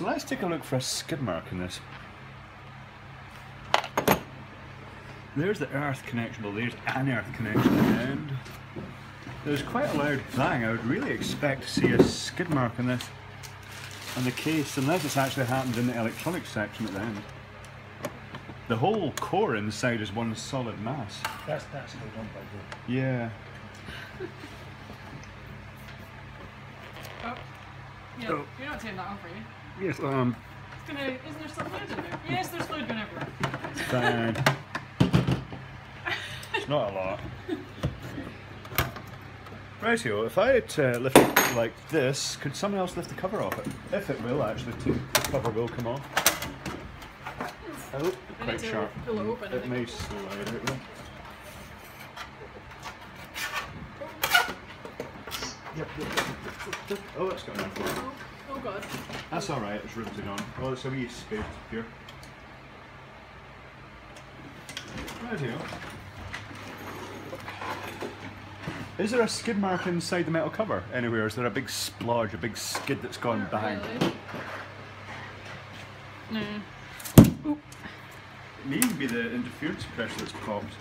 So let's take a look for a skid mark in this. There's the earth connection, well there's an earth connection at the end. There's quite a loud bang, I would really expect to see a skid mark in this on the case, unless it's actually happened in the electronics section at the end. The whole core inside is one solid mass. That's that's how done by the Yeah. Oh. Yeah, Oh. you're not taking that off, are you? Yes, um, gonna. Isn't there fluid in there? Yes, there's fluid going everywhere. fine. it's not a lot. Rightio, if I had uh, lift it like this, could someone else lift the cover off it? If it will, actually, too. The cover will come off. Oh, quite sharp. open, It may slide out though. Yep, yep, yep, yep, yep. Oh, it's got enough. Oh, god. That's alright, it's riveted on. Well, it's a wee space here. Right here. Is there a skid mark inside the metal cover anywhere? Is there a big splodge, a big skid that's gone Not bang? really. No. It may even be the interference suppressor that's popped.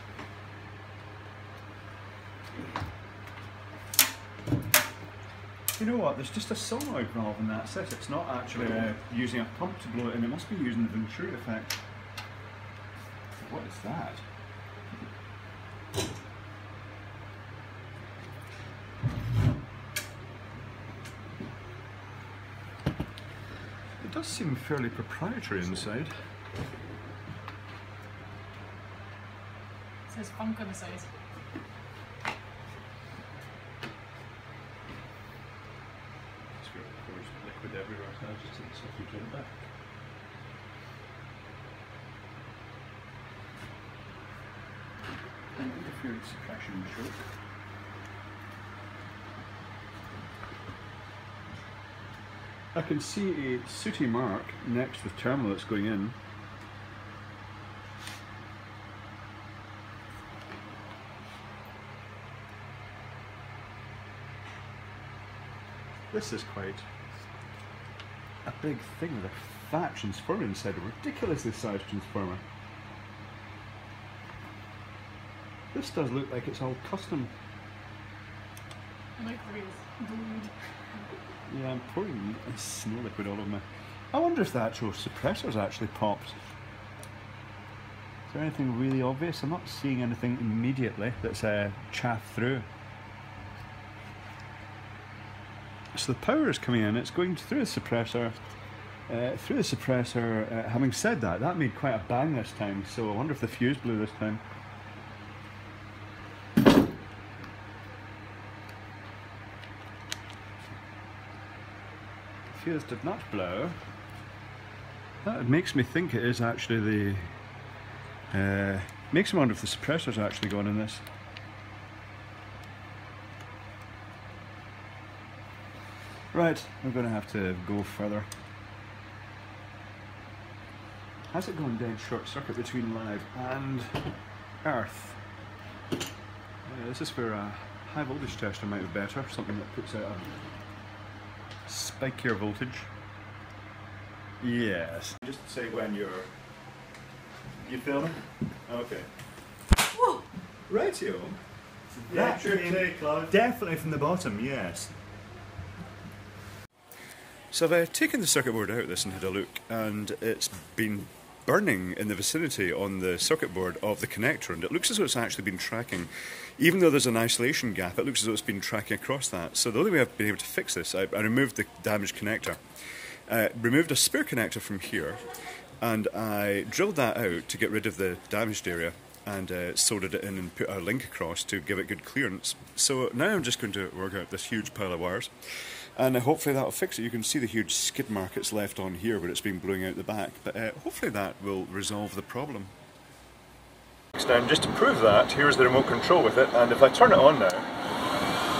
You know what? There's just a solenoid valve in that set. It's not actually uh, using a pump to blow it in. It must be using the Venturi effect. What is that? It does seem fairly proprietary inside. It says funk on the side. It's got, of course, liquid everywhere, so I just take this off and turn it back. An interference suppression choke. I can see a sooty mark next to the terminal that's going in. This is quite a big thing with a fat transformer inside, a ridiculously sized transformer. This does look like it's all custom. I like the way it's glued. Yeah, I'm pouring snow liquid all over my. I wonder if the actual suppressor's actually popped. Is there anything really obvious? I'm not seeing anything immediately that's uh, chaffed through. So the power is coming in, it's going through the suppressor. Uh, through the suppressor, uh, having said that, that made quite a bang this time, so I wonder if the fuse blew this time. Fuse did not blow. That makes me think it is actually the. Uh, makes me wonder if the suppressor's actually gone in this. Right, we're going to have to go further. Has it gone dead short circuit between live and earth? Uh, this is where a high voltage tester might be better, something that puts out a spikier voltage. Yes. Just say when you're. You filming? Okay. Whoa! Rightio. Yeah, That came take, Definitely from the bottom, yes. So I've uh, taken the circuit board out of this and had a look, and it's been burning in the vicinity on the circuit board of the connector, and it looks as though it's actually been tracking. Even though there's an isolation gap, it looks as though it's been tracking across that. So the only way I've been able to fix this, I, I removed the damaged connector, uh, removed a spare connector from here, and I drilled that out to get rid of the damaged area and uh, soldered it in and put a link across to give it good clearance. So now I'm just going to work out this huge pile of wires and uh, hopefully that'll fix it. You can see the huge skid mark it's left on here where it's been blowing out the back, but uh, hopefully that will resolve the problem. Next time, just to prove that, here's the remote control with it, and if I turn it on now,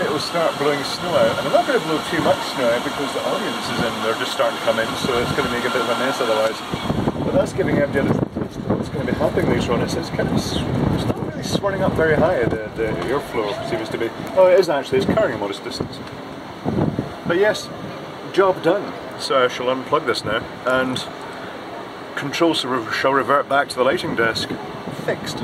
it will start blowing snow out. And I'm not going to blow too much snow out because the audience is in, they're just starting to come in, so it's going to make a bit of a mess otherwise. But that's giving MJ what's going to be happening later on. It's, it's kind of, it's not really swirling up very high, the, the airflow seems to be. Oh, it is actually, it's carrying a modest distance. But yes, job done. So I shall unplug this now and controls shall revert back to the lighting desk. Fixed.